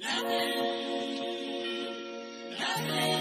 Nothing. Nothing.